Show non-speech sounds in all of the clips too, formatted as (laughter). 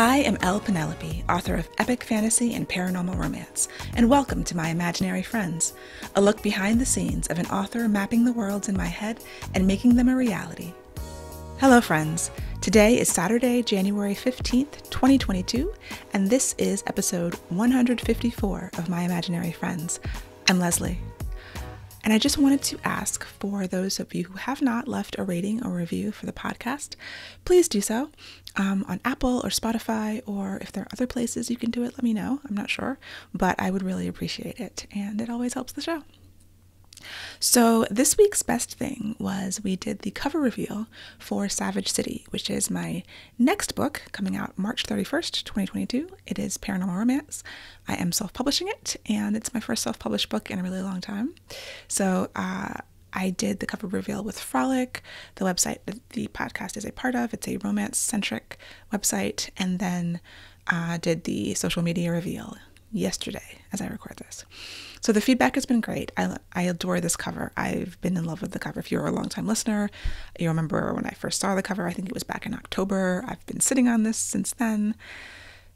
I am L. Penelope, author of epic fantasy and paranormal romance, and welcome to My Imaginary Friends, a look behind the scenes of an author mapping the worlds in my head and making them a reality. Hello, friends. Today is Saturday, January 15th, 2022, and this is episode 154 of My Imaginary Friends. I'm Leslye. And I just wanted to ask for those of you who have not left a rating or review for the podcast, please do so um, on Apple or Spotify, or if there are other places you can do it, let me know. I'm not sure, but I would really appreciate it, and it always helps the show. So, this week's best thing was we did the cover reveal for Savage City, which is my next book coming out March 31st, 2022. It is paranormal romance. I am self publishing it, and it's my first self published book in a really long time. So, uh, I did the cover reveal with Frolic, the website that the podcast is a part of. It's a romance centric website, and then uh, did the social media reveal yesterday as I record this. So the feedback has been great. I, I adore this cover. I've been in love with the cover. If you're a long time listener, you remember when I first saw the cover, I think it was back in October. I've been sitting on this since then.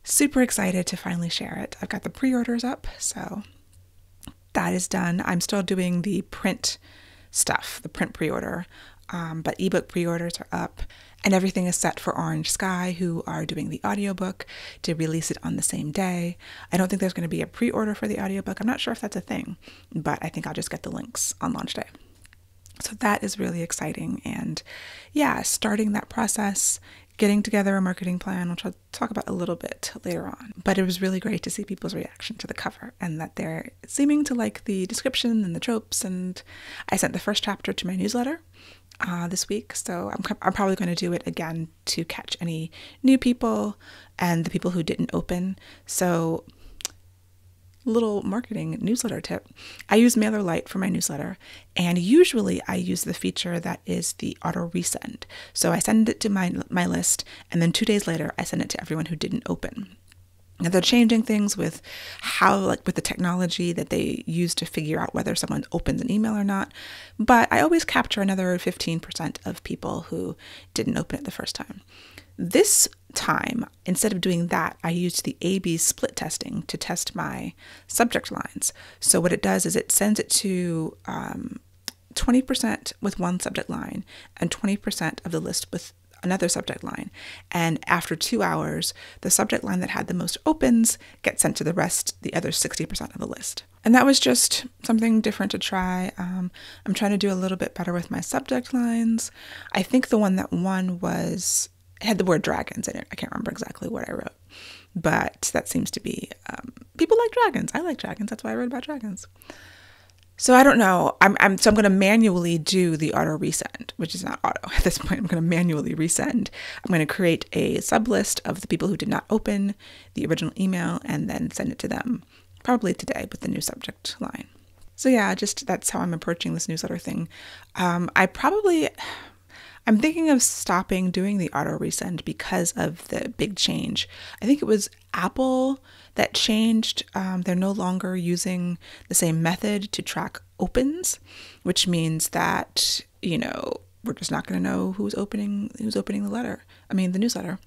Super excited to finally share it. I've got the pre orders up, so that is done. I'm still doing the print stuff, the print pre order, um, but ebook pre orders are up and everything is set for Orange Sky, who are doing the audiobook to release it on the same day. I don't think there's going to be a pre order for the audiobook. I'm not sure if that's a thing, but I think I'll just get the links on launch day. So that is really exciting. And yeah, starting that process, getting together a marketing plan, which I'll talk about a little bit later on. But it was really great to see people's reaction to the cover and that they're seeming to like the description and the tropes. And I sent the first chapter to my newsletter uh, this week. So I'm, I'm probably going to do it again to catch any new people and the people who didn't open. So, little marketing newsletter tip I use MailerLite for my newsletter, and usually I use the feature that is the auto resend. So I send it to my, my list, and then two days later, I send it to everyone who didn't open. Now they're changing things with how, like with the technology that they use to figure out whether someone opens an email or not. But I always capture another 15% of people who didn't open it the first time. This time, instead of doing that, I used the A B split testing to test my subject lines. So what it does is it sends it to um, 20% with one subject line and 20% of the list with another subject line. And after two hours, the subject line that had the most opens gets sent to the rest, the other 60% of the list. And that was just something different to try. Um, I'm trying to do a little bit better with my subject lines. I think the one that won was had the word dragons in it. I can't remember exactly what I wrote, but that seems to be um, people like dragons. I like dragons. That's why I wrote about dragons. So I don't know. I'm, I'm so I'm going to manually do the auto resend, which is not auto (laughs) at this point. I'm going to manually resend. I'm going to create a sub list of the people who did not open the original email and then send it to them probably today with the new subject line. So yeah, just that's how I'm approaching this newsletter thing. Um, I probably I'm thinking of stopping doing the auto resend because of the big change. I think it was Apple that changed. Um, they're no longer using the same method to track opens, which means that, you know, we're just not going to know who's opening who's opening the letter. I mean, the newsletter.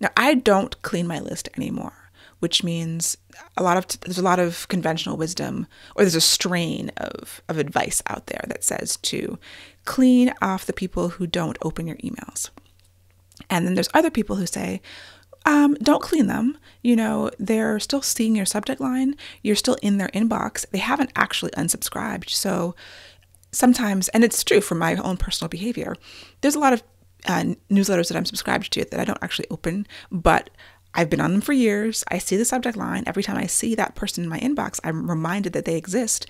Now, I don't clean my list anymore which means a lot of there's a lot of conventional wisdom or there's a strain of of advice out there that says to clean off the people who don't open your emails. And then there's other people who say, um, don't clean them. You know, they're still seeing your subject line. You're still in their inbox. They haven't actually unsubscribed. So sometimes, and it's true for my own personal behavior, there's a lot of uh, newsletters that I'm subscribed to that I don't actually open, but I've been on them for years. I see the subject line. Every time I see that person in my inbox, I'm reminded that they exist.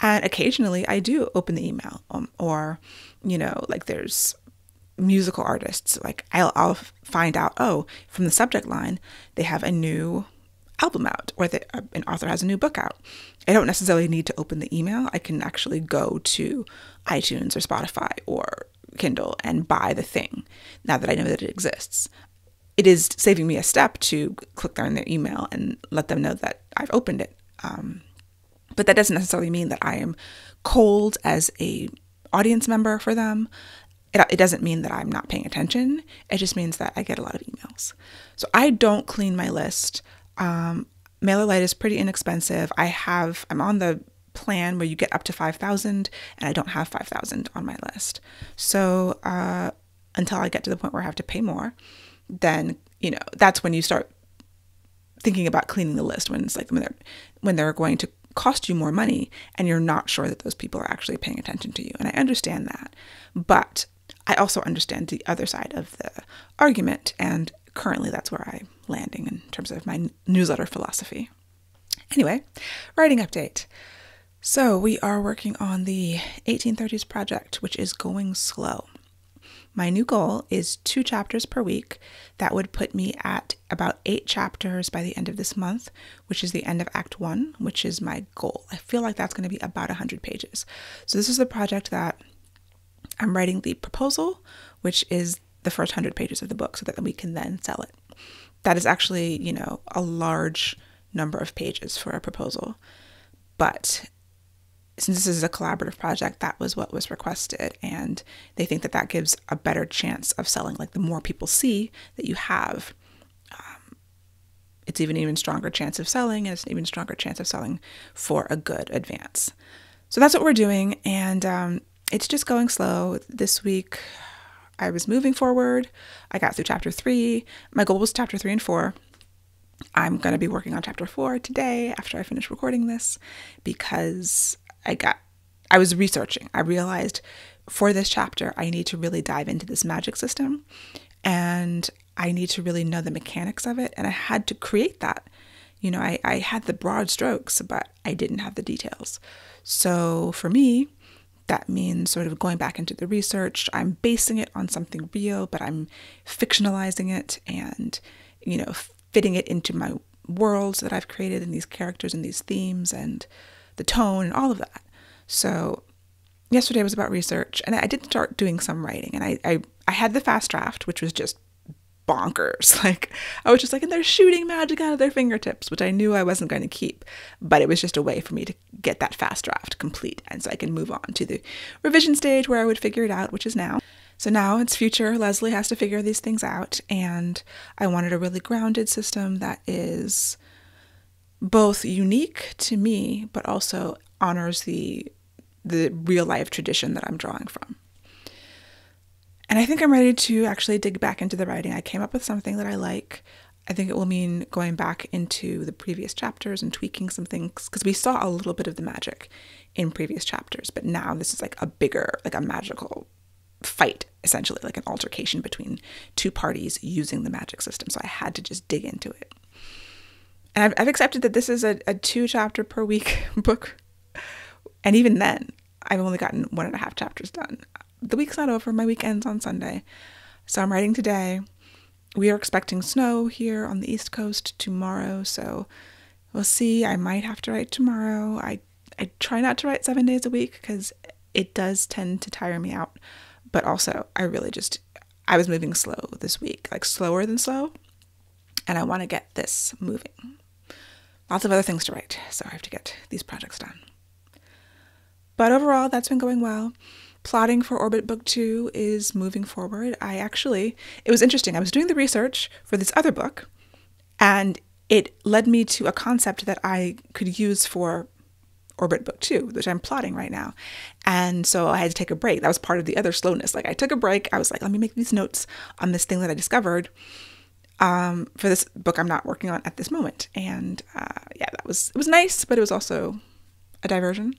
And occasionally I do open the email um, or, you know, like there's musical artists. Like I'll, I'll find out, oh, from the subject line, they have a new album out or they, uh, an author has a new book out. I don't necessarily need to open the email. I can actually go to iTunes or Spotify or Kindle and buy the thing now that I know that it exists it is saving me a step to click on their email and let them know that I've opened it. Um, but that doesn't necessarily mean that I am cold as a audience member for them. it, it doesn't mean that I'm not paying attention. It just means that I get a lot of emails. So I don't clean my list. Um, MailerLite is pretty inexpensive. I have, I'm on the plan where you get up to 5,000 and I don't have 5,000 on my list. So uh, until I get to the point where I have to pay more, then, you know, that's when you start thinking about cleaning the list when it's like when they're, when they're going to cost you more money and you're not sure that those people are actually paying attention to you. And I understand that. But I also understand the other side of the argument. And currently that's where I'm landing in terms of my newsletter philosophy. Anyway, writing update. So, we are working on the 1830s project, which is going slow. My new goal is two chapters per week. That would put me at about eight chapters by the end of this month, which is the end of Act One, which is my goal. I feel like that's going to be about 100 pages. So, this is the project that I'm writing the proposal, which is the first 100 pages of the book, so that we can then sell it. That is actually, you know, a large number of pages for a proposal. But since this is a collaborative project, that was what was requested. And they think that that gives a better chance of selling. Like the more people see that you have, um, it's even even stronger chance of selling, and it's an even stronger chance of selling for a good advance. So that's what we're doing, and um, it's just going slow. This week, I was moving forward. I got through chapter three. My goal was chapter three and four. I'm going to be working on chapter four today after I finish recording this because I got I was researching. I realized for this chapter I need to really dive into this magic system and I need to really know the mechanics of it and I had to create that. You know, I, I had the broad strokes, but I didn't have the details. So for me, that means sort of going back into the research. I'm basing it on something real, but I'm fictionalizing it and, you know, fitting it into my worlds that I've created and these characters and these themes and the tone and all of that. So yesterday was about research and I did start doing some writing and I, I, I had the fast draft, which was just bonkers. (laughs) Like I was just like, and they're shooting magic out of their fingertips, which I knew I wasn't going to keep, but it was just a way for me to get that fast draft complete. And so I can move on to the revision stage where I would figure it out, which is now. So now it's future. Leslye has to figure these things out. And I wanted a really grounded system that is both unique to me, but also honors the the real life tradition that I'm drawing from. And I think I'm ready to actually dig back into the writing. I came up with something that I like. I think it will mean going back into the previous chapters and tweaking some things because we saw a little bit of the magic in previous chapters, but now this is like a bigger, like a magical fight, essentially, like an altercation between two parties using the magic system. So I had to just dig into it. And I've, I've accepted that this is a, a two chapter per week (laughs) book. And even then, I've only gotten one and a half chapters done. The week's not over. My week ends on Sunday. So I'm writing today. We are expecting snow here on the East Coast tomorrow. So we'll see. I might have to write tomorrow. I, I try not to write seven days a week because it does tend to tire me out. But also, I really just, I was moving slow this week, like slower than slow. And I want to get this moving lots of other things to write, so I have to get these projects done. But overall, that's been going well. Plotting for Orbit Book 2 is moving forward. I actually, it was interesting. I was doing the research for this other book, and it led me to a concept that I could use for Orbit Book 2, which I'm plotting right now. And so I had to take a break. That was part of the other slowness. Like I took a break. I was like, let me make these notes on this thing that I discovered um, for this book I'm not working on at this moment. And uh, yeah, that was it was nice, but it was also a diversion.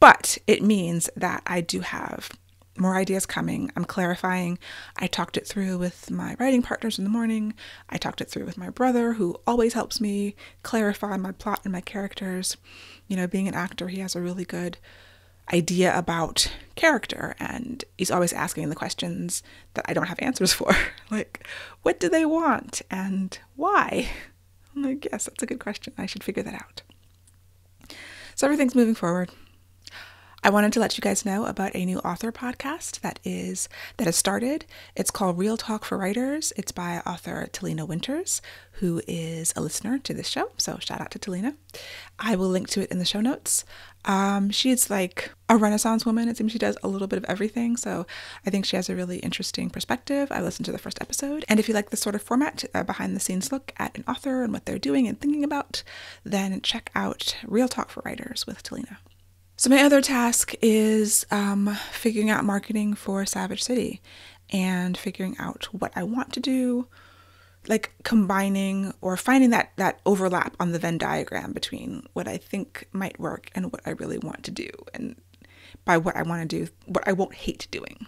But it means that I do have more ideas coming. I'm clarifying. I talked it through with my writing partners in the morning. I talked it through with my brother, who always helps me clarify my plot and my characters. You know, being an actor, he has a really good idea about character and he's always asking the questions that I don't have answers for. (laughs) like, what do they want and why? I'm like, yes, that's a good question. I should figure that out. So everything's moving forward. I wanted to let you guys know about a new author podcast that is that has started. It's called Real Talk for Writers. It's by author Talena Winters, who is a listener to this show. So shout out to Talena. I will link to it in the show notes. Um, she's like a Renaissance woman. It seems she does a little bit of everything. So I think she has a really interesting perspective. I listened to the first episode. And if you like this sort of format, a behind the scenes look at an author and what they're doing and thinking about, then check out Real Talk for Writers with Talena. So, my other task is um, figuring out marketing for Savage City and figuring out what I want to do, like combining or finding that, that overlap on the Venn diagram between what I think might work and what I really want to do. And by what I want to do, what I won't hate doing.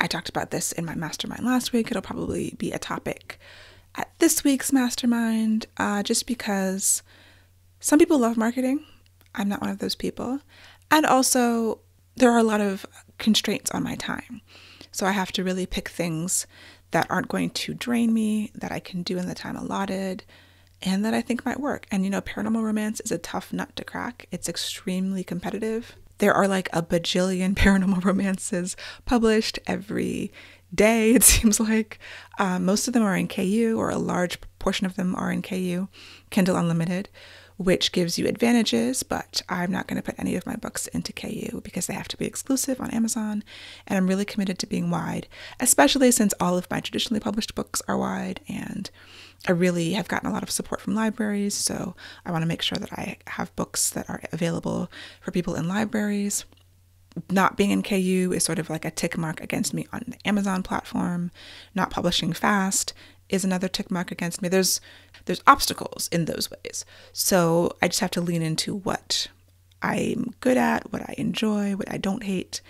I talked about this in my mastermind last week. It'll probably be a topic at this week's mastermind, uh, just because some people love marketing. I'm not one of those people. And also, there are a lot of constraints on my time. So I have to really pick things that aren't going to drain me, that I can do in the time allotted, and that I think might work. And you know, paranormal romance is a tough nut to crack, it's extremely competitive. There are like a bajillion (laughs) paranormal romances published every day, it seems like. Uh, most of them are in KU, or a large portion of them are in KU, Kindle Unlimited which gives you advantages, but I'm not going to put any of my books into KU because they have to be exclusive on Amazon. And I'm really committed to being wide, especially since all of my traditionally published books are wide. And I really have gotten a lot of support from libraries. So I want to make sure that I have books that are available for people in libraries not being in KU is sort of like a tick mark against me on the Amazon platform. Not publishing fast is another tick mark against me. There's there's obstacles in those ways. So I just have to lean into what I'm good at, what I enjoy, what I don't hate,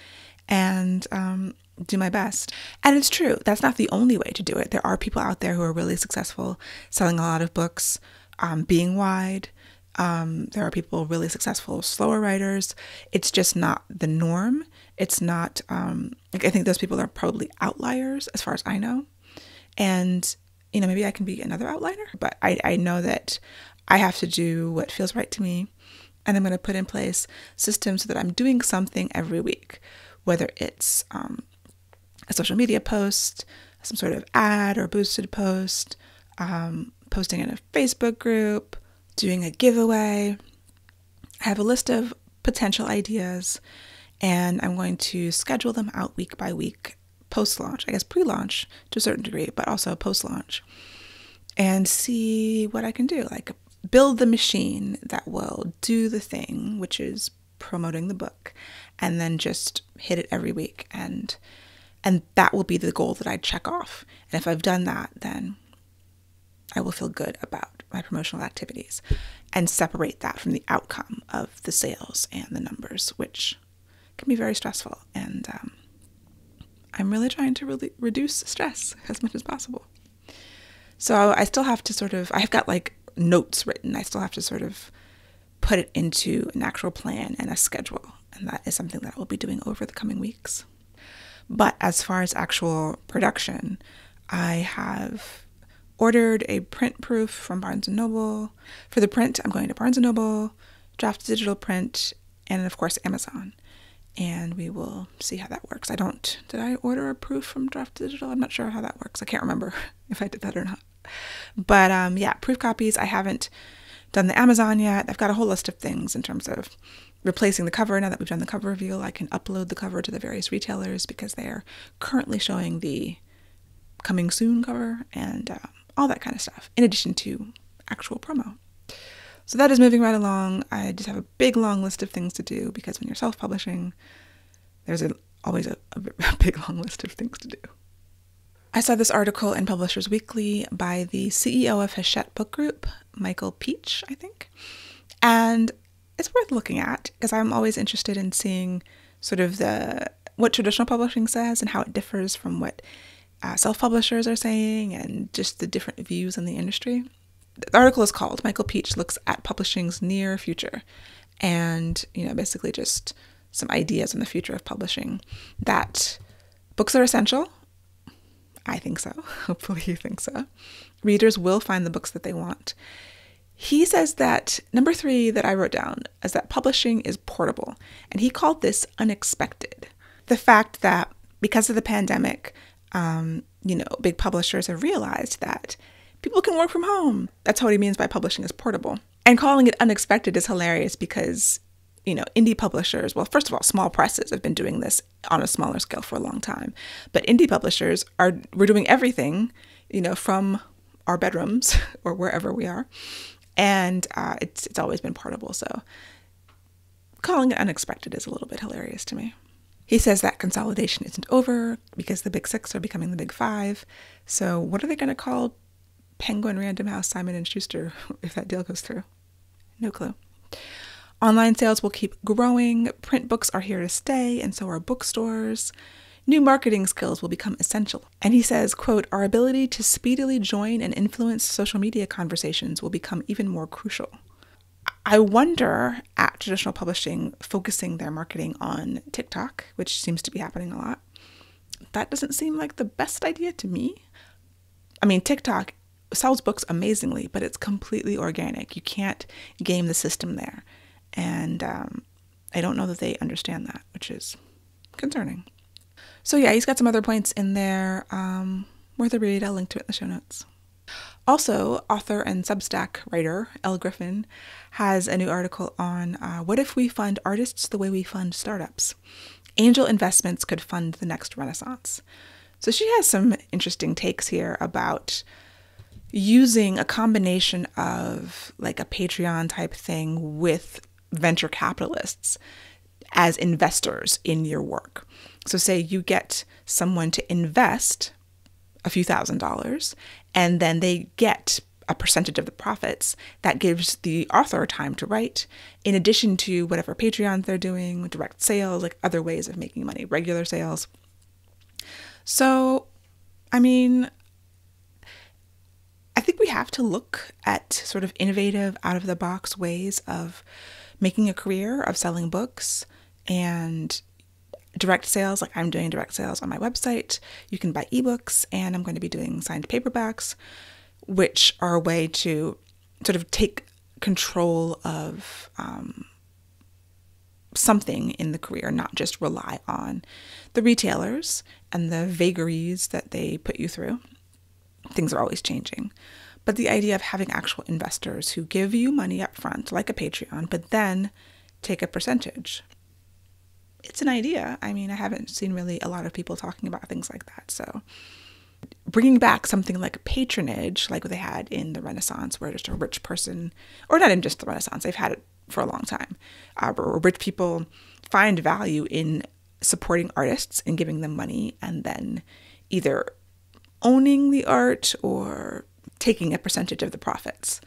and um, do my best. And it's true, that's not the only way to do it. There are people out there who are really successful selling a lot of books, um, being wide. Um, there are people really successful, slower writers. It's just not the norm. It's not, um, I think those people are probably outliers as far as I know. And you know, maybe I can be another outliner, but I, I know that I have to do what feels right to me. And I'm going to put in place systems so that I'm doing something every week, whether it's um, a social media post, some sort of ad or boosted post, um, posting in a Facebook group, doing a giveaway. I have a list of potential ideas and I'm going to schedule them out week by week post launch, I guess pre launch to a certain degree, but also post launch, and see what I can do. Like build the machine that will do the thing, which is promoting the book, and then just hit it every week. And and that will be the goal that I check off. And if I've done that, then I will feel good about my promotional activities and separate that from the outcome of the sales and the numbers, which can be very stressful. And um, I'm really trying to really reduce stress as much as possible. So I still have to sort of, I've got like notes written. I still have to sort of put it into an actual plan and a schedule. And that is something that I will be doing over the coming weeks. But as far as actual production, I have ordered a print proof from Barnes & Noble. For the print, I'm going to Barnes & Noble, Draft2Digital Print, and of course Amazon and we will see how that works. I don't, did I order a proof from Draft2Digital? I'm not sure how that works. I can't remember (laughs) if I did that or not. But um, yeah, proof copies. I haven't done the Amazon yet. I've got a whole list of things in terms of replacing the cover. Now that we've done the cover reveal, I can upload the cover to the various retailers because they are currently showing the coming soon cover and uh, all that kind of stuff, in addition to actual promo. So that is moving right along. I just have a big long list of things to do because when you're self publishing, there's a, always a, (laughs) a, big long list of things to do. I saw this article in Publishers Weekly by the CEO of Hachette Book Group, Michael Pietsch, I think. And it's worth looking at because I'm always interested in seeing sort of the what traditional publishing says and how it differs from what uh, self publishers are saying and just the different views in the industry the article is called Michael Pietsch looks at publishing's near future and you know basically just some ideas on the future of publishing that books are essential I think so. (laughs) Hopefully, you think so. Readers will find the books that they want. He says that number three that I wrote down is that publishing is portable, and he called this unexpected. The fact that because of the pandemic, um, you know, big publishers have realized that people can work from home. That's what he means by publishing is portable. And calling it unexpected is hilarious because, you know, indie publishers, well, first of all, small presses have been doing this on a smaller scale for a long time. But indie publishers are, we're doing everything, you know, from our bedrooms (laughs) or wherever we are and uh, it's it's always been portable. So calling it unexpected is a little bit hilarious to me. He says that consolidation isn't over because the big six are becoming the big five. So what are they going to call Penguin, Random House, Simon and Schuster (laughs) if that deal goes through? No clue. Online sales will keep growing. Print books are here to stay, and so are bookstores new marketing skills will become essential. And he says, quote, our ability to speedily join and influence social media conversations will become even more crucial. I wonder at traditional publishing focusing their marketing on TikTok, which seems to be happening a lot. That doesn't seem like the best idea to me. I mean, TikTok sells books amazingly, but it's completely organic. You can't game the system there. And um, I don't know that they understand that, which is concerning. So yeah, he's got some other points in there. Um, worth a read. I'll link to it in the show notes. Also, author and Substack writer Elle Griffin has a new article on uh, what if we fund artists the way we fund startups? Angel investments could fund the next renaissance. So she has some interesting takes here about using a combination of like a Patreon type thing with venture capitalists as investors in your work. So, say you get someone to invest a few thousand dollars, and then they get a percentage of the profits that gives the author time to write, in addition to whatever Patreons they're doing, direct sales, like other ways of making money, regular sales. So, I mean, we have to look at sort of innovative, out of the box ways of making a career, of selling books, and direct sales, like I'm doing direct sales on my website. You can buy ebooks, and I'm going to be doing signed paperbacks, which are a way to sort of take control of um, something in the career, not just rely on the retailers and the vagaries that they put you through. Things are always changing. But the idea of having actual investors who give you money up front, like a Patreon, but then take a percentage it's an idea. I mean, I haven't seen really a lot of people talking about things like that. So, bringing back something like patronage, like they had in the Renaissance, where just a rich person, or not in just the Renaissance, they've had it for a long time, uh, where rich people find value in supporting artists and giving them money and then either owning the art or taking a percentage of the profits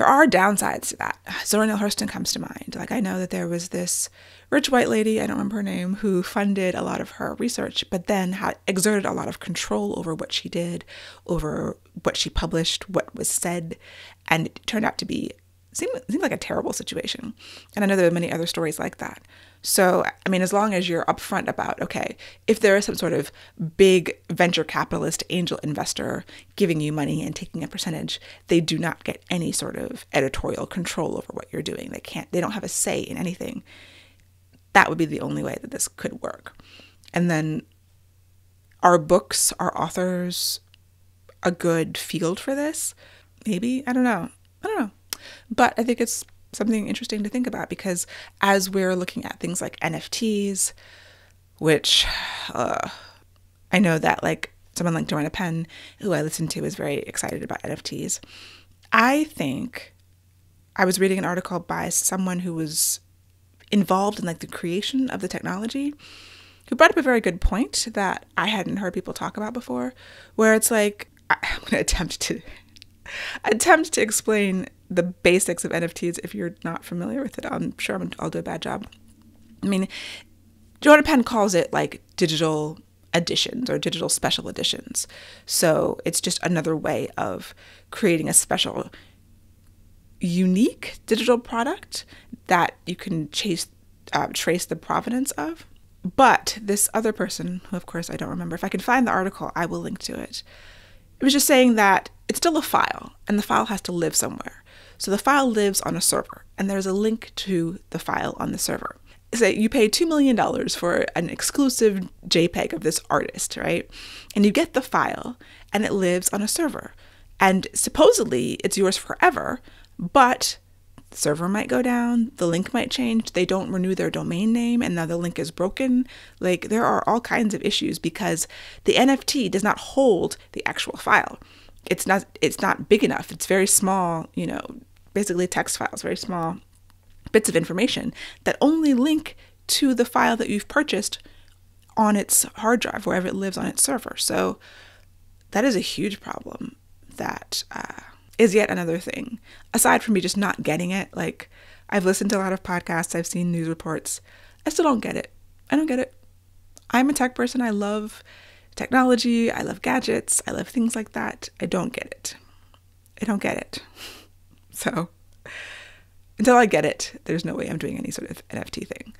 there are downsides to that. Zora Neale Hurston comes to mind. Like I know that there was this rich white lady, I don't remember her name, who funded a lot of her research, but then had exerted a lot of control over what she did, over what she published, what was said, and it turned out to be seemed like a terrible situation. And I know there are many other stories like that. So, I mean, as long as you're upfront about, okay, if there is some sort of big venture capitalist angel investor giving you money and taking a percentage, they do not get any sort of editorial control over what you're doing. They can't, they don't have a say in anything. That would be the only way that this could work. And then are books, are authors a good field for this? Maybe. I don't know. I don't know. But I think it's something interesting to think about because as we're looking at things like NFTs, which uh, I know that like someone like Joanna Penn, who I listen to, is very excited about NFTs. I think I was reading an article by someone who was involved in like the creation of the technology who brought up a very good point that I hadn't heard people talk about before, where it's like (laughs) I'm going to attempt to attempt to explain the basics of NFTs if you're not familiar with it. I'm sure i will do a bad job. I mean, Joanna Penn calls it like digital editions or digital special editions. So it's just another way of creating a special, unique digital product that you can chase, uh, trace the provenance of. But this other person, who of course I don't remember, if I can find the article, I will link to it. It was just saying that it's still a file and the file has to live somewhere. So the file lives on a server, and there's a link to the file on the server. Say you pay $2 million for an exclusive JPEG of this artist, right? And you get the file, and it lives on a server. And supposedly it's yours forever, but the server might go down, the link might change, they don't renew their domain name, and now the link is broken. Like there are all kinds of issues because the NFT does not hold the actual file. It's not it's not big enough. It's very small, you know, basically text files, very small bits of information that only link to the file that you've purchased on its hard drive, wherever it lives on its server. So that is a huge problem that uh, is yet another thing. Aside from me just not getting it, like I've listened to a lot of podcasts, I've seen news reports. I still don't get it. I don't get it. I'm a tech person. I love technology. I love gadgets. I love things like that. I don't get it. I don't get it. (laughs) So until I get it, there's no way I'm doing any sort of NFT thing.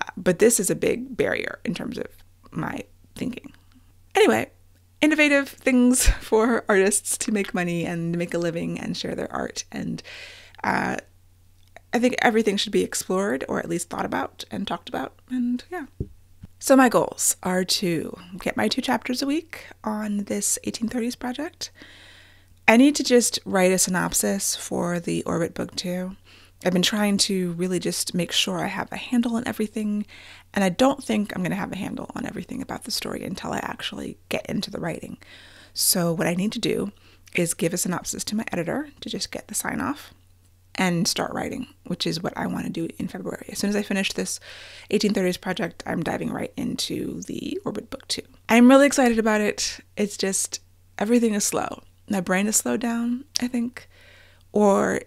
Uh, but this is a big barrier in terms of my thinking. Anyway, innovative things (laughs) for artists to make money and make a living and share their art. And uh, I think everything should be explored or at least thought about and talked about. And yeah. So, my goals are to get my two chapters a week on this 1830s project. I need to just write a synopsis for the Orbit Book 2. I've been trying to really just make sure I have a handle on everything, and I don't think I'm going to have a handle on everything about the story until I actually get into the writing. So, what I need to do is give a synopsis to my editor to just get the sign off and start writing, which is what I want to do in February. As soon as I finish this 1830s project, I'm diving right into the Orbit Book 2. I'm really excited about it. It's just everything is slow. My brain is slowed down, I think, or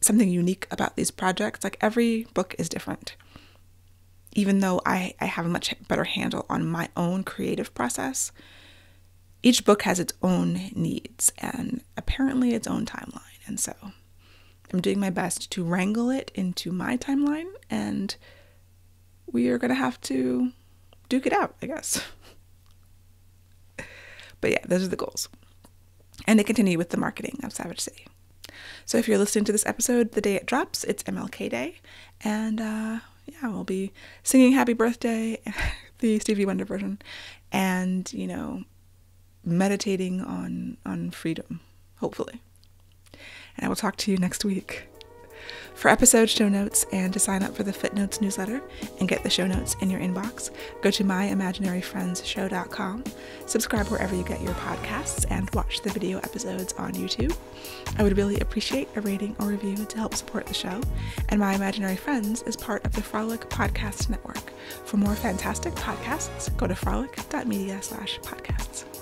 something unique about these projects. Like every book is different. Even though I, I have a much better handle on my own creative process, each book has its own needs and apparently its own timeline. And so I'm doing my best to wrangle it into my timeline, and we are going to have to duke it out, I guess. (laughs) but yeah, those are the goals. And they continue with the marketing of Savage City. So if you're listening to this episode the day it drops, it's MLK Day. And uh, yeah, we'll be singing Happy Birthday, (laughs) the Stevie Wonder version, and, you know, meditating on, on freedom, hopefully. And I will talk to you next week. For episode show notes and to sign up for the Footnotes newsletter and get the show notes in your inbox, go to myimaginaryfriendsshow.com, subscribe wherever you get your podcasts, and watch the video episodes on YouTube. I would really appreciate a rating or review to help support the show. And My Imaginary Friends is part of the Frolic Podcast Network. For more fantastic podcasts, go to frolic.media slash podcasts.